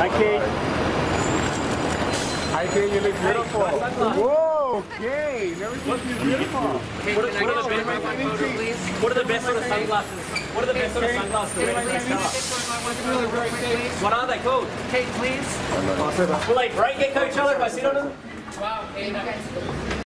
Hi, Kate. Hi, Kate. You look beautiful. Whoa, Kate. you beautiful. What, what, are the best, what are the best sort of sunglasses? What are the best sort of sunglasses? What are they called? Kate, please. Will they break at Coachella if I sit on them? Wow, Kate.